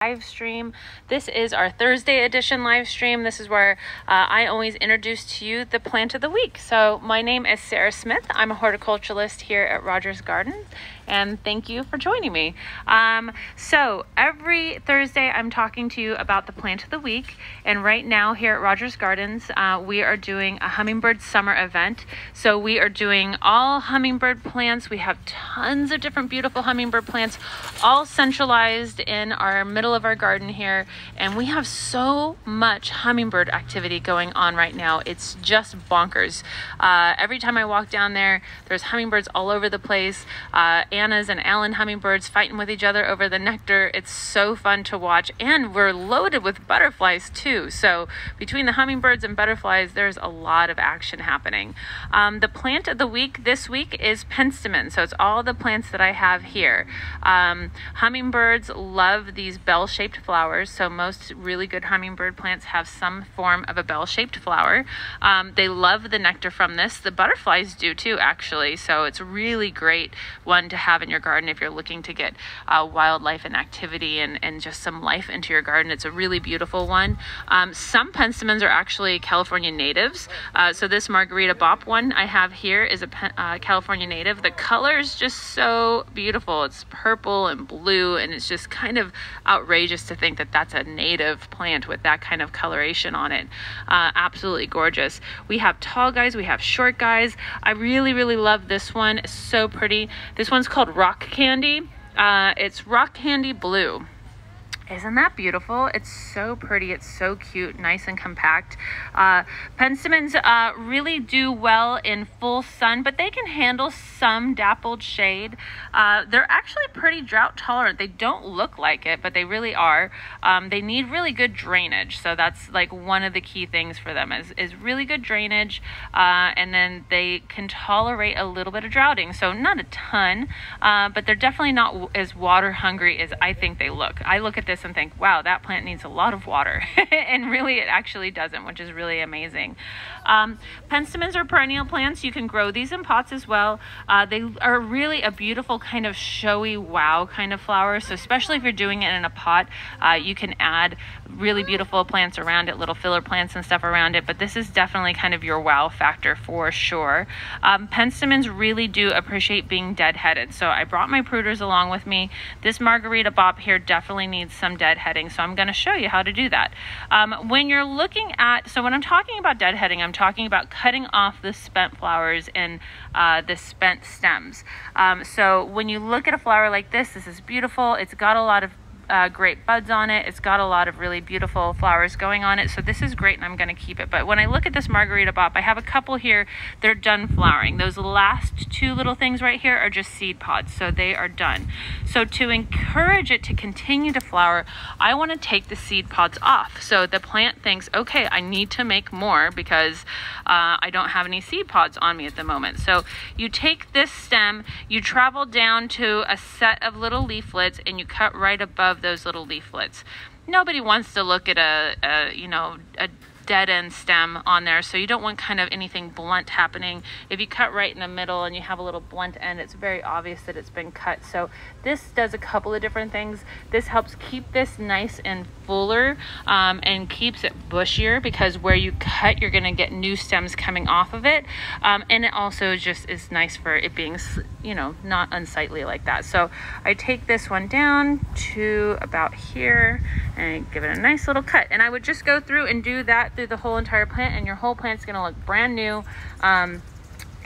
live stream. This is our Thursday edition live stream. This is where uh, I always introduce to you the plant of the week. So my name is Sarah Smith. I'm a horticulturalist here at Rogers Gardens and thank you for joining me. Um, so every Thursday I'm talking to you about the plant of the week and right now here at Rogers Gardens uh, we are doing a hummingbird summer event. So we are doing all hummingbird plants. We have tons of different beautiful hummingbird plants all centralized in our middle middle of our garden here and we have so much hummingbird activity going on right now. It's just bonkers. Uh, every time I walk down there, there's hummingbirds all over the place. Uh, Anna's and Allen hummingbirds fighting with each other over the nectar. It's so fun to watch and we're loaded with butterflies too. So between the hummingbirds and butterflies, there's a lot of action happening. Um, the plant of the week this week is penstemon. So it's all the plants that I have here. Um, hummingbirds love these bell bell-shaped flowers. So most really good hummingbird plants have some form of a bell-shaped flower. Um, they love the nectar from this. The butterflies do too, actually. So it's really great one to have in your garden if you're looking to get uh, wildlife and activity and, and just some life into your garden. It's a really beautiful one. Um, some penstemons are actually California natives. Uh, so this Margarita Bop one I have here is a uh, California native. The color is just so beautiful. It's purple and blue and it's just kind of outrageous outrageous to think that that's a native plant with that kind of coloration on it. Uh, absolutely gorgeous. We have tall guys, we have short guys. I really, really love this one. It's so pretty. This one's called Rock Candy. Uh, it's Rock Candy Blue. Isn't that beautiful? It's so pretty. It's so cute, nice and compact. Uh, penstemons uh, really do well in full sun, but they can handle some dappled shade. Uh, they're actually pretty drought tolerant. They don't look like it, but they really are. Um, they need really good drainage. So that's like one of the key things for them is, is really good drainage. Uh, and then they can tolerate a little bit of droughting. So not a ton, uh, but they're definitely not as water hungry as I think they look. I look at this this and think, wow, that plant needs a lot of water. and really, it actually doesn't, which is really amazing. Um, penstemons are perennial plants. You can grow these in pots as well. Uh, they are really a beautiful kind of showy wow kind of flower. So especially if you're doing it in a pot, uh, you can add really beautiful plants around it, little filler plants and stuff around it. But this is definitely kind of your wow factor for sure. Um, penstemons really do appreciate being deadheaded. So I brought my pruners along with me. This Margarita Bop here definitely needs some deadheading. So I'm going to show you how to do that. Um, when you're looking at, so when I'm talking about deadheading, I'm talking about cutting off the spent flowers and uh, the spent stems. Um, so when you look at a flower like this, this is beautiful. It's got a lot of uh, great buds on it. It's got a lot of really beautiful flowers going on it. So this is great and I'm going to keep it. But when I look at this Margarita Bop, I have a couple here that are done flowering. Those last two little things right here are just seed pods. So they are done. So to encourage it to continue to flower, I want to take the seed pods off. So the plant thinks, okay, I need to make more because uh, I don't have any seed pods on me at the moment. So you take this stem, you travel down to a set of little leaflets and you cut right above those little leaflets. Nobody wants to look at a, a you know, a dead end stem on there so you don't want kind of anything blunt happening if you cut right in the middle and you have a little blunt end it's very obvious that it's been cut so this does a couple of different things. This helps keep this nice and fuller um, and keeps it bushier because where you cut you're to get new stems coming off of it. Um, and it also just is nice for it being you know not unsightly like that. So I take this one down to about here and give it a nice little cut. And I would just go through and do that through the whole entire plant and your whole plant's gonna look brand new. Um,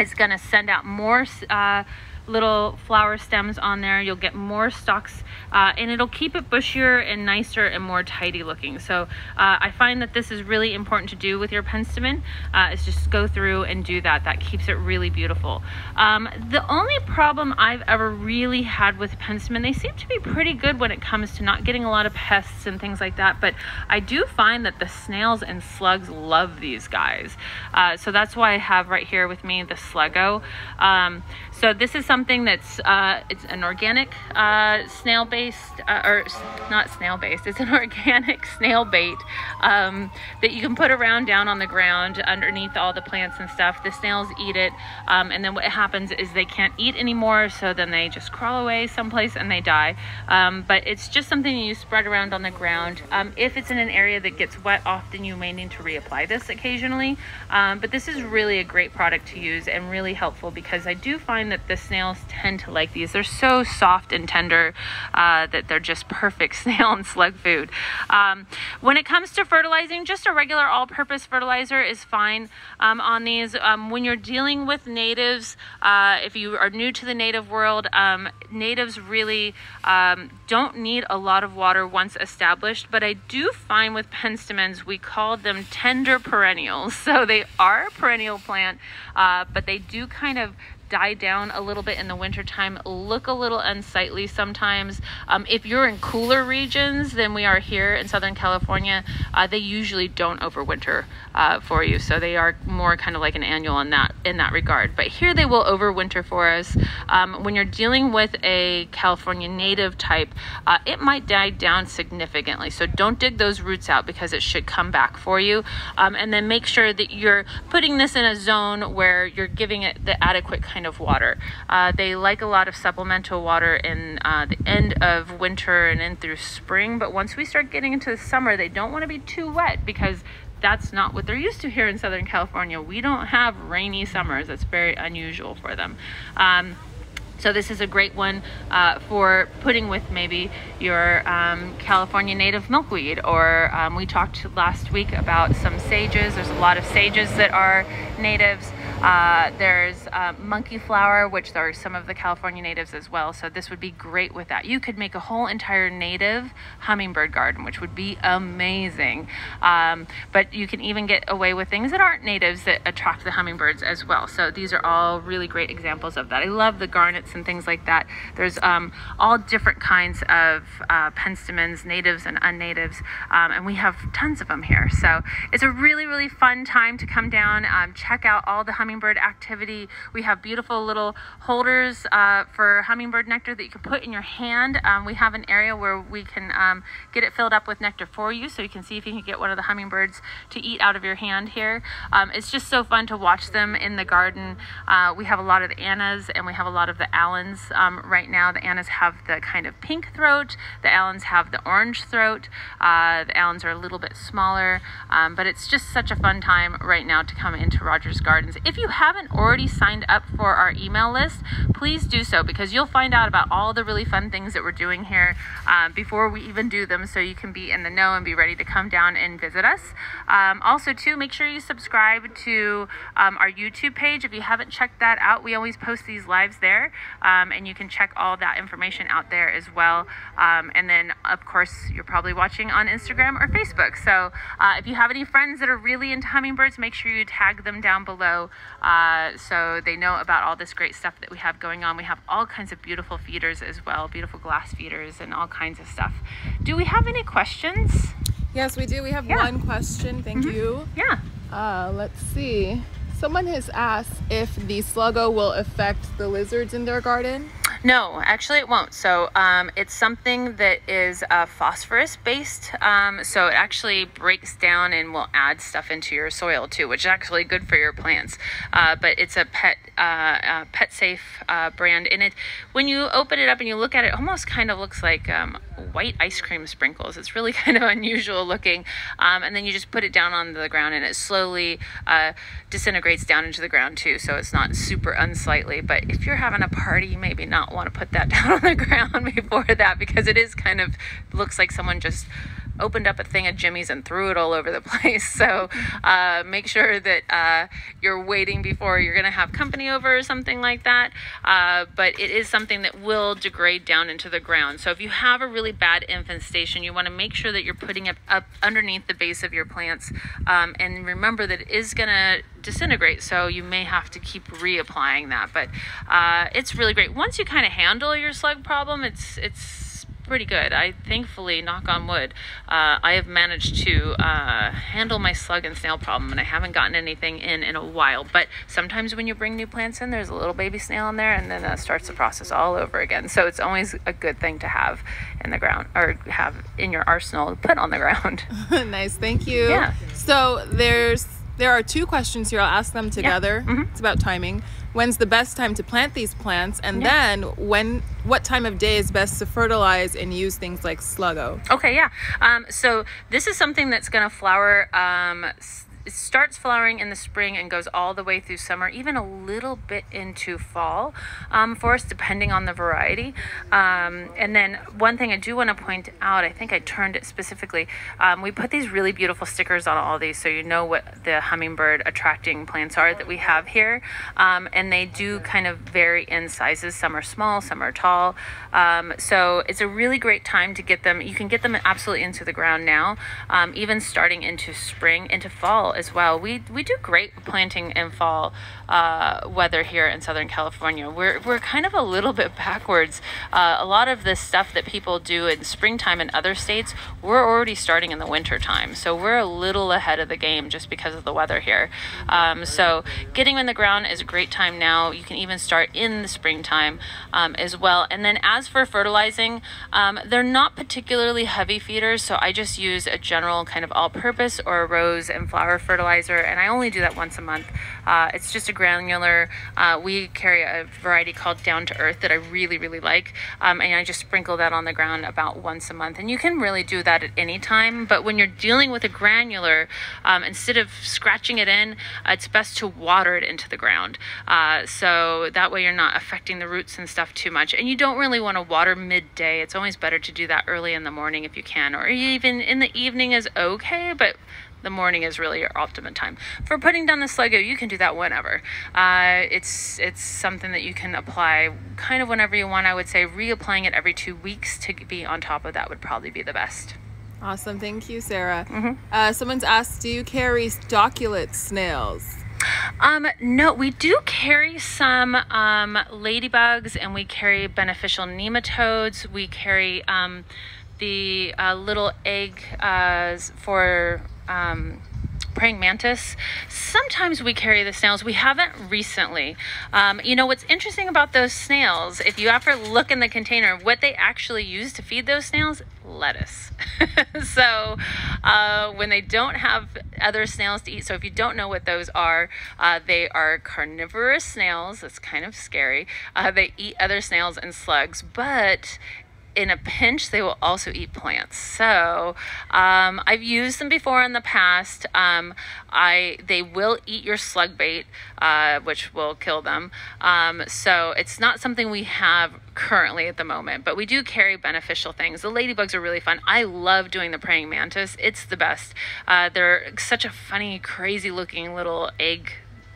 it's gonna send out more uh, little flower stems on there. You'll get more stalks uh, and it'll keep it bushier and nicer and more tidy looking. So uh, I find that this is really important to do with your penstemon uh, is just go through and do that. That keeps it really beautiful. Um, the only problem I've ever really had with penstemon, they seem to be pretty good when it comes to not getting a lot of pests and things like that, but I do find that the snails and slugs love these guys. Uh, so that's why I have right here with me the sluggo. Um, so this is something that's uh, it's an organic uh, snail based uh, or not snail based. It's an organic snail bait um, that you can put around down on the ground underneath all the plants and stuff. The snails eat it, um, and then what happens is they can't eat anymore, so then they just crawl away someplace and they die. Um, but it's just something you spread around on the ground. Um, if it's in an area that gets wet, often you may need to reapply this occasionally. Um, but this is really a great product to use and really helpful because I do find that the snails tend to like these. They're so soft and tender uh, that they're just perfect snail and slug food. Um, when it comes to fertilizing, just a regular all-purpose fertilizer is fine um, on these. Um, when you're dealing with natives, uh, if you are new to the native world, um, natives really um, don't need a lot of water once established, but I do find with penstemons, we call them tender perennials. So they are a perennial plant, uh, but they do kind of die down a little bit in the wintertime, look a little unsightly sometimes. Um, if you're in cooler regions than we are here in Southern California, uh, they usually don't overwinter uh, for you. So they are more kind of like an annual in that in that regard. But here they will overwinter for us. Um, when you're dealing with a California native type, uh, it might die down significantly. So don't dig those roots out because it should come back for you. Um, and then make sure that you're putting this in a zone where you're giving it the adequate kind kind of water. Uh, they like a lot of supplemental water in uh, the end of winter and in through spring, but once we start getting into the summer, they don't want to be too wet because that's not what they're used to here in Southern California. We don't have rainy summers. That's very unusual for them. Um, so this is a great one uh, for putting with maybe your um, California native milkweed or um, we talked last week about some sages. There's a lot of sages that are natives. Uh, there's uh, monkey flower, which are some of the California natives as well. So this would be great with that. You could make a whole entire native hummingbird garden, which would be amazing. Um, but you can even get away with things that aren't natives that attract the hummingbirds as well. So these are all really great examples of that. I love the garnets and things like that. There's um, all different kinds of uh, penstemons, natives and unnatives, um, and we have tons of them here. So it's a really, really fun time to come down, um, check out all the hummingbirds hummingbird activity. We have beautiful little holders uh, for hummingbird nectar that you can put in your hand. Um, we have an area where we can um, get it filled up with nectar for you so you can see if you can get one of the hummingbirds to eat out of your hand here. Um, it's just so fun to watch them in the garden. Uh, we have a lot of the Annas and we have a lot of the Allens um, right now. The Annas have the kind of pink throat. The Allens have the orange throat. Uh, the Allens are a little bit smaller, um, but it's just such a fun time right now to come into Rogers Gardens. If you you haven't already signed up for our email list, please do so because you'll find out about all the really fun things that we're doing here um, before we even do them so you can be in the know and be ready to come down and visit us. Um, also, too, make sure you subscribe to um, our YouTube page. If you haven't checked that out, we always post these lives there um, and you can check all that information out there as well. Um, and then, of course, you're probably watching on Instagram or Facebook. So uh, if you have any friends that are really into hummingbirds, make sure you tag them down below uh, so they know about all this great stuff that we have going on. We have all kinds of beautiful feeders as well, beautiful glass feeders and all kinds of stuff. Do we have any questions? Yes, we do. We have yeah. one question. Thank mm-hmm. you. Yeah. Uh, let's see. Someone has asked if the sluggo will affect the lizards in their garden. No, actually it won't. So um, it's something that is uh, phosphorus based. Um, so it actually breaks down and will add stuff into your soil too, which is actually good for your plants. Uh, but it's a pet uh, pet safe uh, brand, and it when you open it up and you look at it, it almost kind of looks like um, white ice cream sprinkles. It's really kind of unusual looking. Um, and then you just put it down on the ground, and it slowly uh, disintegrates down into the ground too. So it's not super unsightly. But if you're having a party, maybe not want to put that down on the ground before that because it is kind of looks like someone just opened up a thing of Jimmy's and threw it all over the place. So uh, make sure that uh, you're waiting before you're going to have company over or something like that. Uh, but it is something that will degrade down into the ground. So if you have a really bad infestation, you want to make sure that you're putting it up underneath the base of your plants. Um, and remember that it is going to disintegrate. So you may have to keep reapplying that. But uh, it's really great. Once you kind of handle your slug problem, it's, it's pretty good. I thankfully, knock on wood, uh, I have managed to uh, handle my slug and snail problem, and I haven't gotten anything in in a while. But sometimes when you bring new plants in, there's a little baby snail in there, and then that starts the process all over again. So it's always a good thing to have in the ground or have in your arsenal to put on the ground. nice, thank you. Yeah. So there's there are two questions here. I'll ask them together. Mhm. It's about timing. When's the best time to plant these plants? And Yeah. then when what time of day is best to fertilize and use things like sluggo? Okay, yeah. Um, so this is something that's going to flower. Um, it starts flowering in the spring and goes all the way through summer, even a little bit into fall um, for us, depending on the variety. Um, and then one thing I do want to point out, I think I turned it specifically. Um, we put these really beautiful stickers on all these, so you know what the hummingbird attracting plants are that we have here. Um, and they do kind of vary in sizes. Some are small, some are tall. Um, so it's a really great time to get them. You can get them absolutely into the ground now, um, even starting into spring, into fall as well. We we do great planting in fall uh, weather here in Southern California. We're we're kind of a little bit backwards. Uh, a lot of the stuff that people do in springtime in other states, we're already starting in the winter time. So we're a little ahead of the game just because of the weather here. Um, so getting in the ground is a great time now. You can even start in the springtime um, as well. And then as for fertilizing, um, they're not particularly heavy feeders, so I just use a general kind of all-purpose or a rose and flower fertilizer, and I only do that once a month. Uh, it's just a granular. Uh, we carry a variety called Down to Earth that I really, really like, um, and I just sprinkle that on the ground about once a month. And you can really do that at any time, but when you're dealing with a granular, um, instead of scratching it in, uh, it's best to water it into the ground. Uh, so that way you're not affecting the roots and stuff too much. And you don't really want to water midday. It's always better to do that early in the morning if you can, or even in the evening is okay, but the morning is really your optimum time for putting down the sluggo you can do that whenever uh, it's it's something that you can apply kind of whenever you want i would say reapplying it every two weeks to be on top of that would probably be the best Awesome, thank you, Sarah. Mm-hmm. Uh, someone's asked, do you carry decollate snails? Um, no, we do carry some um, ladybugs and we carry beneficial nematodes. We carry um, the uh, little egg uh, for um, praying mantis. Sometimes we carry the snails. We haven't recently. Um, you know, what's interesting about those snails, if you ever look in the container, what they actually use to feed those snails, lettuce. so uh, when they don't have other snails to eat, so if you don't know what those are, uh, they are carnivorous snails. That's kind of scary. Uh, they eat other snails and slugs, but in a pinch, they will also eat plants. So um, I've used them before in the past. Um, I they will eat your slug bait, uh, which will kill them. Um, so it's not something we have currently at the moment, but we do carry beneficial things. The ladybugs are really fun. I love doing the praying mantis. It's the best. Uh, they're such a funny, crazy looking little egg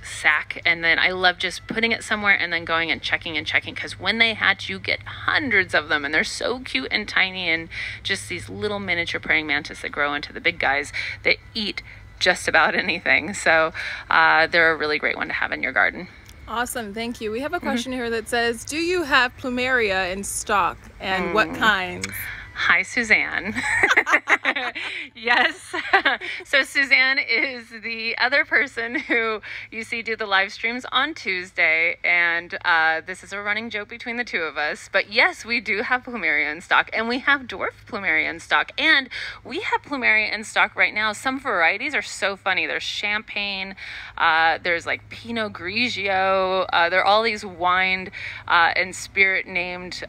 sack and then I love just putting it somewhere and then going and checking and checking because when they hatch you get hundreds of them and they're so cute and tiny and just these little miniature praying mantis that grow into the big guys that eat just about anything so uh, they're a really great one to have in your garden Awesome, thank you. We have a Mm-hmm. question here that says, do you have plumeria in stock and what Mm. kinds? Hi, Suzanne. yes. so, Suzanne is the other person who you see do the live streams on Tuesday. And uh, this is a running joke between the two of us. But yes, we do have plumeria in stock, and we have dwarf plumeria in stock. And we have plumeria in stock right now. Some varieties are so funny. There's champagne, uh, there's like Pinot Grigio, uh, there are all these wine uh, and spirit named.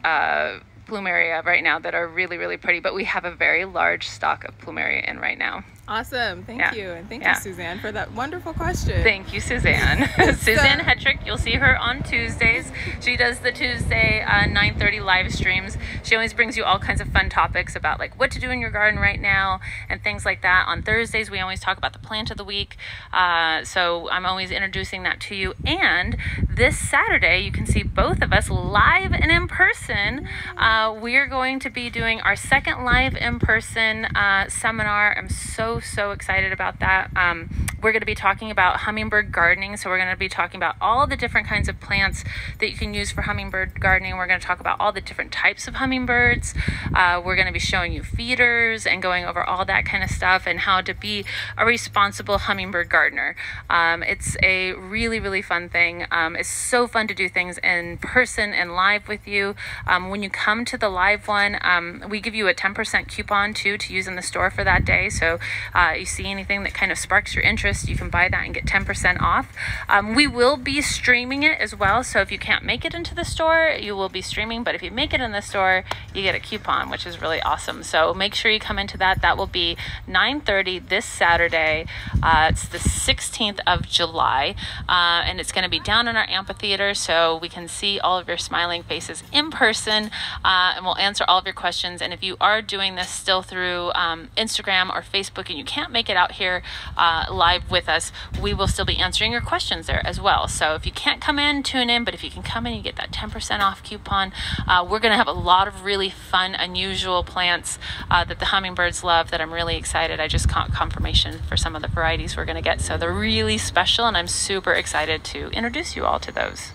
Plumeria right now that are really really pretty but we have a very large stock of plumeria in right now Awesome, thank Yeah. you. And thank Yeah. you, Suzanne, for that wonderful question. thank you suzanne suzanne hetrick you'll see her on tuesdays she does the tuesday uh, 9.30 live streams she always brings you all kinds of fun topics about like what to do in your garden right now and things like that on thursdays we always talk about the plant of the week uh, so i'm always introducing that to you and this saturday you can see both of us live and in person uh, we're going to be doing our second live in person uh, seminar. I'm so, so excited about that. Um, we're going to be talking about hummingbird gardening. So, we're going to be talking about all the different kinds of plants that you can use for hummingbird gardening. We're going to talk about all the different types of hummingbirds. Uh, we're going to be showing you feeders and going over all that kind of stuff and how to be a responsible hummingbird gardener. Um, it's a really, really fun thing. Um, it's so fun to do things in person and live with you. Um, when you come to the live one, um, we give you a 10% coupon too to use in the store for that day. So, uh, you see anything that kind of sparks your interest interest, you can buy that and get 10% off. Um, we will be streaming it as well. So if you can't make it into the store, you will be streaming. But if you make it in the store, you get a coupon, which is really awesome. So make sure you come into that. That will be 9:30 this Saturday. Uh, it's the 16th of July, uh, and it's going to be down in our amphitheater, so we can see all of your smiling faces in person, uh, and we'll answer all of your questions. And if you are doing this still through um, Instagram or Facebook, and you can't make it out here uh, live live with us, we will still be answering your questions there as well. So if you can't come in, tune in, but if you can come in, you get that 10% off coupon. Uh, we're going to have a lot of really fun, unusual plants uh, that the hummingbirds love that I'm really excited. I just got confirmation for some of the varieties we're going to get. So they're really special, and I'm super excited to introduce you all to those.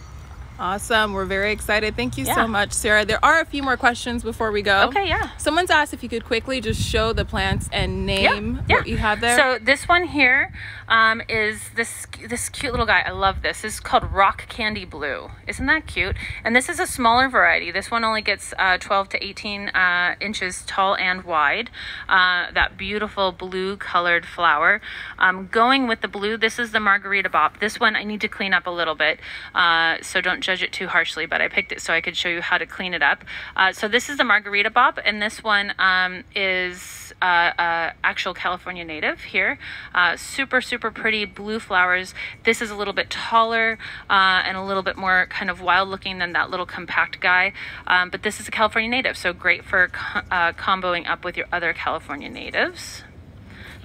Awesome. We're very excited. Thank you yeah. so much, Sarah. There are a few more questions before we go. Okay, yeah. Someone's asked if you could quickly just show the plants and name yeah, what you have there. So this one here um, is this this cute little guy. I love this. This is called Rock Candy Blue. Isn't that cute? And this is a smaller variety. This one only gets uh, 12 to 18 uh, inches tall and wide. Uh, that beautiful blue colored flower. Um, going with the blue, this is the Margarita Bop. This one I need to clean up a little bit, uh, so don't judge it too harshly, but I picked it so I could show you how to clean it up. Uh, so this is the Margarita Bop, and this one um, is uh, uh, actual California native here. Uh, super, super pretty blue flowers. This is a little bit taller uh, and a little bit more kind of wild looking than that little compact guy. Um, but this is a California native, so great for uh, comboing up with your other California natives.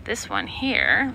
This one here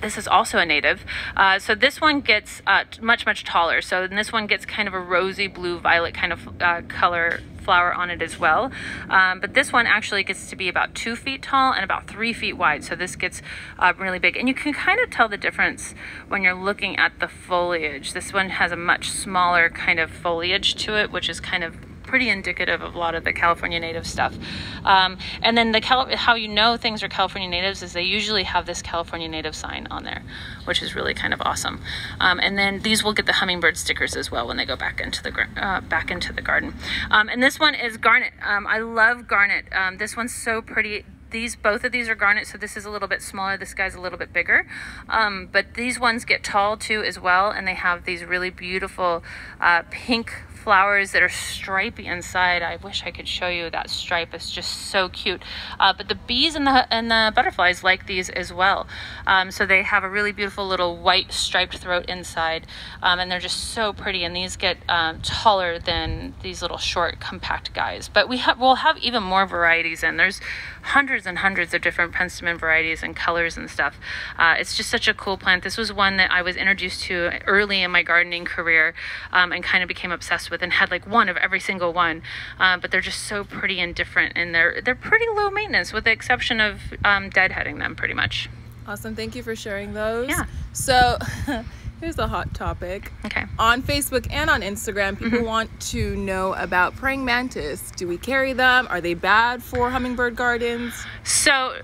this is also a native. Uh, so this one gets uh, much, much taller. So this one gets kind of a rosy blue violet kind of uh, color flower on it as well. Um, but this one actually gets to be about two feet tall and about three feet wide. So this gets uh, really big. And you can kind of tell the difference when you're looking at the foliage. This one has a much smaller kind of foliage to it, which is kind of pretty indicative of a lot of the California native stuff. Um, and then the Cal- how you know things are California natives is they usually have this California native sign on there, which is really kind of awesome. Um, and then these will get the hummingbird stickers as well when they go back into the uh, back into the garden. Um, and this one is garnet. Um, I love garnet. Um, this one's so pretty these both of these are garnet so this is a little bit smaller this guy's a little bit bigger um, but these ones get tall too as well and they have these really beautiful uh, pink flowers that are stripy inside. I wish I could show you that stripe. It's just so cute. Uh, but the bees and the and the butterflies like these as well. Um, so they have a really beautiful little white striped throat inside, um, and they're just so pretty. And these get um, taller than these little short compact guys. But we have we'll have even more varieties in. There's hundreds and hundreds of different penstemon varieties and colors and stuff. Uh, it's just such a cool plant. This was one that I was introduced to early in my gardening career um, and kind of became obsessed with and had like one of every single one. Uh, but they're just so pretty and different and they're they're pretty low maintenance with the exception of um, deadheading them pretty much. Awesome. Thank you for sharing those. Yeah. So here's a hot topic. Okay. On Facebook and on Instagram, people mm-hmm. want to know about praying mantis. Do we carry them? Are they bad for hummingbird gardens? So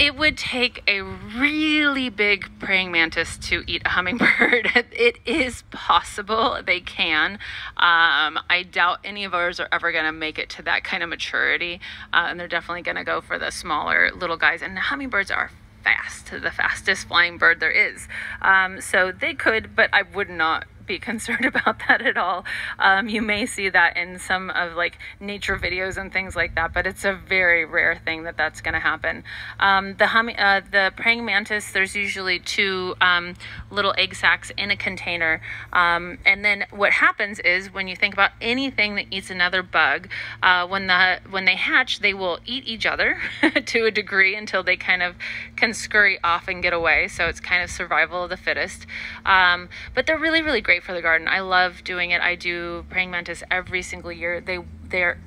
it would take a really big praying mantis to eat a hummingbird. it is possible they can. Um, I doubt any of ours are ever going to make it to that kind of maturity, uh, and they're definitely going to go for the smaller little guys. And the hummingbirds are fast, the fastest flying bird there is. Um, so they could, but I would not be concerned about that at all. Um, you may see that in some of like nature videos and things like that, but it's a very rare thing that that's going to happen. Um, the hum- uh, the praying mantis, there's usually two um, little egg sacs in a container, um, and then what happens is when you think about anything that eats another bug, uh, when the when they hatch, they will eat each other to a degree until they kind of can scurry off and get away. So it's kind of survival of the fittest. Um, but they're really really great for the garden. I love doing it. I do praying mantis every single year. They they're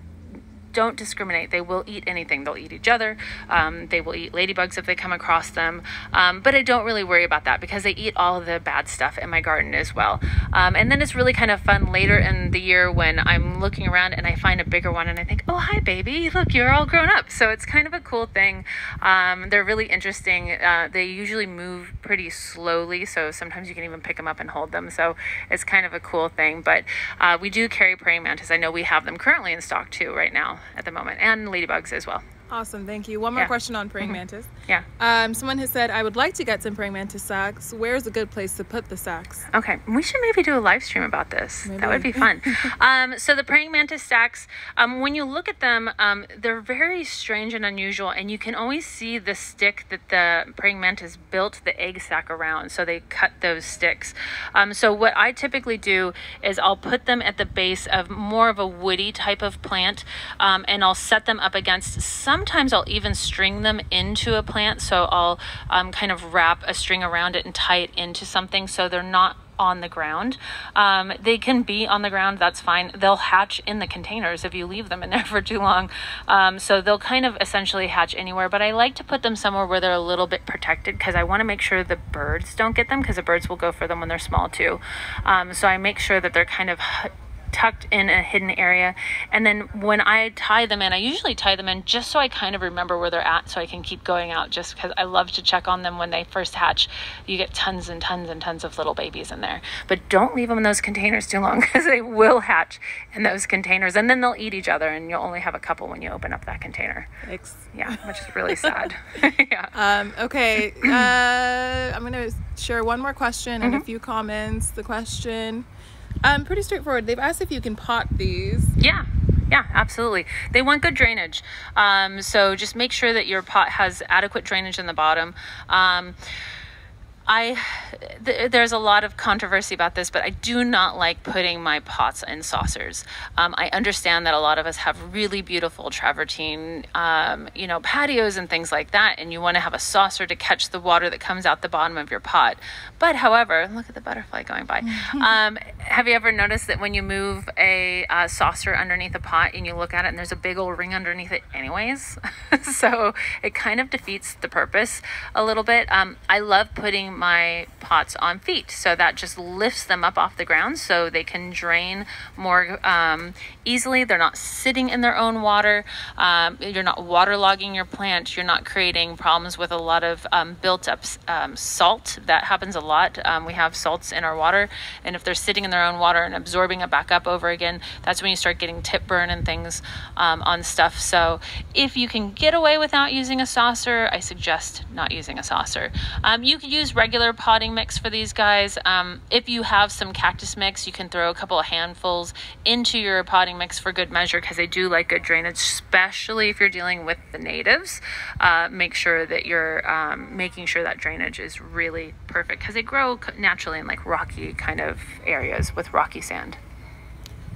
don't discriminate. They will eat anything. They'll eat each other. Um, they will eat ladybugs if they come across them. Um, but I don't really worry about that because they eat all the bad stuff in my garden as well. Um, and then it's really kind of fun later in the year when I'm looking around and I find a bigger one and I think, oh, hi, baby. Look, you're all grown up. So it's kind of a cool thing. Um, they're really interesting. Uh, they usually move pretty slowly. So sometimes you can even pick them up and hold them. So it's kind of a cool thing. But uh, we do carry praying mantis. I know we have them currently in stock too right now at the moment, and ladybugs as well. Awesome, thank you. One more Yeah. question on praying Mhm. mantis. Yeah. Um, someone has said, I would like to get some praying mantis sacks. Where's a good place to put the sacks? Okay, we should maybe do a live stream about this. That would be fun. um, so the praying mantis stacks, um, when you look at them, um, they're very strange and unusual, and you can always see the stick that the praying mantis built the egg sac around. So they cut those sticks. Um, so what I typically do is I'll put them at the base of more of a woody type of plant, um, and I'll set them up against. Sometimes I'll even string them into a plant. So I'll um, kind of wrap a string around it and tie it into something so they're not on the ground. Um, they can be on the ground, that's fine. They'll hatch in the containers if you leave them in there for too long. Um, so they'll kind of essentially hatch anywhere, but I like to put them somewhere where they're a little bit protected because I want to make sure the birds don't get them because the birds will go for them when they're small too. Um, so I make sure that they're kind of tucked in a hidden area. And then when I tie them in, I usually tie them in just so I kind of remember where they're at so I can keep going out just because I love to check on them when they first hatch. You get tons and tons and tons of little babies in there. But don't leave them in those containers too long because they will hatch in those containers and then they'll eat each other and you'll only have a couple when you open up that container. Thanks. Yeah, which is really sad. yeah. Um, okay, uh, I'm going to share one more question and a Mm-hmm. few comments. The question, um, pretty straightforward. They've asked if you can pot these. Yeah, yeah, absolutely. They want good drainage. Um, so just make sure that your pot has adequate drainage in the bottom. Um, I th- there's a lot of controversy about this, but I do not like putting my pots in saucers. Um, I understand that a lot of us have really beautiful travertine, um, you know, patios and things like that, and you want to have a saucer to catch the water that comes out the bottom of your pot. But however, look at the butterfly going by. um, have you ever noticed that when you move a uh, saucer underneath a pot and you look at it and there's a big old ring underneath it, anyways? so it kind of defeats the purpose a little bit. Um, I love putting my pots on feet, so that just lifts them up off the ground so they can drain more um, easily. They're not sitting in their own water. Um, you're not waterlogging your plant. You're not creating problems with a lot of um, built up um, salt. That happens a lot. Um, we have salts in our water, and if they're sitting in their own water and absorbing it back up over again, that's when you start getting tip burn and things on stuff. So if you can get away without using a saucer, I suggest not using a saucer. Um, you could use regular potting mix for these guys. Um, if you have some cactus mix, you can throw a couple of handfuls into your potting mix for good measure because they do like good drainage, especially if you're dealing with the natives. Uh, make sure that you're um, making sure that drainage is really perfect because they grow naturally in like rocky kind of areas with rocky sand.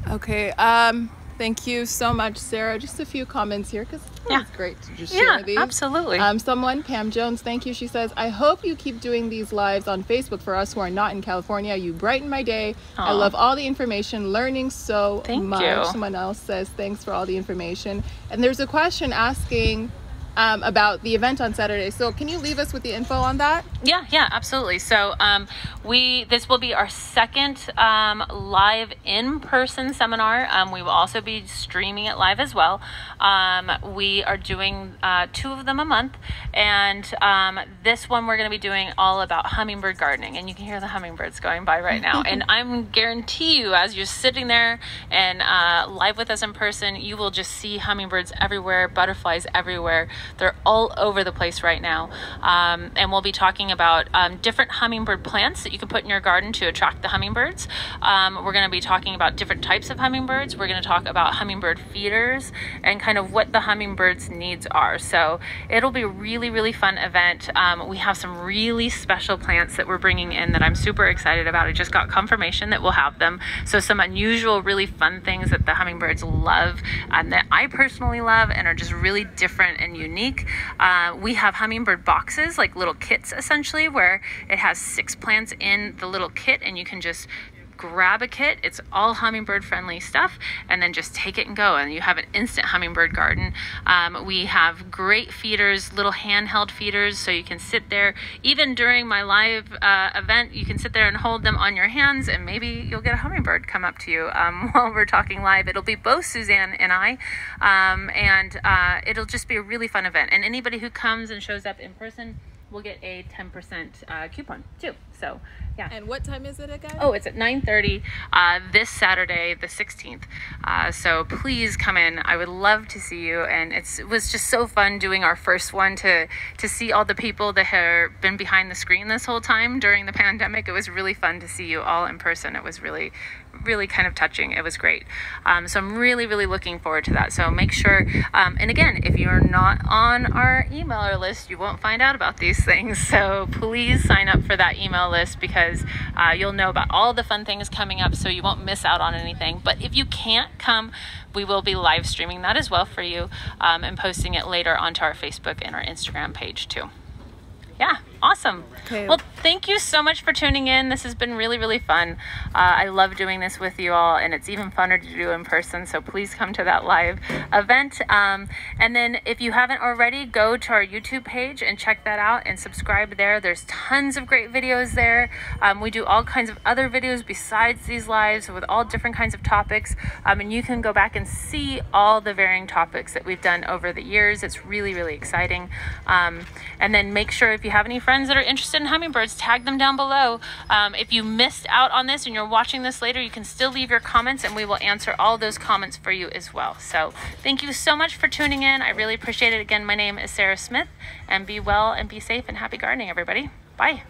Okay, um, thank you so much, Sarah. Just a few comments here because Yeah. it's great to just Yeah, share these. absolutely. Um, someone, Pam Jones, thank you. She says, I hope you keep doing these lives on Facebook for us who are not in California. You brighten my day. I love all the information, learning so Thank much. you. Someone else says, thanks for all the information. And there's a question asking um, about the event on Saturday. So can you leave us with the info on that? Yeah, yeah, absolutely. So um, we this will be our second um, live in-person seminar. Um, we will also be streaming it live as well. Um, we are doing uh, two of them a month, and um, this one we're going to be doing all about hummingbird gardening, and you can hear the hummingbirds going by right now. and I'm guarantee you, as you're sitting there and uh, live with us in person, you will just see hummingbirds everywhere, butterflies everywhere. They're all over the place right now, um, and we'll be talking about um, different hummingbird plants that you can put in your garden to attract the hummingbirds. Um, we're going to be talking about different types of hummingbirds. We're going to talk about hummingbird feeders and kind of what the hummingbirds' needs are. So it'll be a really, really fun event. Um, we have some really special plants that we're bringing in that I'm super excited about. I just got confirmation that we'll have them. So some unusual, really fun things that the hummingbirds love and that I personally love and are just really different and unique. Uh, we have hummingbird boxes, like little kits essentially, where it has six plants in the little kit and you can just grab a kit. It's all hummingbird friendly stuff, and then just take it and go. And you have an instant hummingbird garden. Um, we have great feeders, little handheld feeders, so you can sit there. Even during my live uh, event, you can sit there and hold them on your hands, and maybe you'll get a hummingbird come up to you um, while we're talking live. It'll be both Suzanne and I, um, and uh, it'll just be a really fun event. And anybody who comes and shows up in person will get a 10% uh, coupon too. So yeah. And what time is it again? Oh, it's at 9:30 uh, this Saturday, the 16th. Uh, so please come in. I would love to see you. And it's, it was just so fun doing our first one to to see all the people that have been behind the screen this whole time during the pandemic. It was really fun to see you all in person. It was really really kind of touching. It was great. Um, so I'm really, really looking forward to that. So make sure, um, and again, if you're not on our emailer list, you won't find out about these things. So please sign up for that email list because uh, you'll know about all the fun things coming up so you won't miss out on anything. But if you can't come, we will be live streaming that as well for you um, and posting it later onto our Facebook and our Instagram page too. Yeah. Awesome. Okay. Well, thank you so much for tuning in. This has been really, really fun. Uh, I love doing this with you all, and it's even funner to do in person. So please come to that live event. Um, and then, if you haven't already, go to our YouTube page and check that out and subscribe there. There's tons of great videos there. Um, we do all kinds of other videos besides these lives with all different kinds of topics. Um, and you can go back and see all the varying topics that we've done over the years. It's really, really exciting. Um, and then make sure if you have any friends that are interested in hummingbirds, tag them down below. Um, if you missed out on this and you're watching this later, you can still leave your comments and we will answer all those comments for you as well. So thank you so much for tuning in. I really appreciate it. Again, my name is Sarah Smith and be well and be safe and happy gardening, everybody. Bye.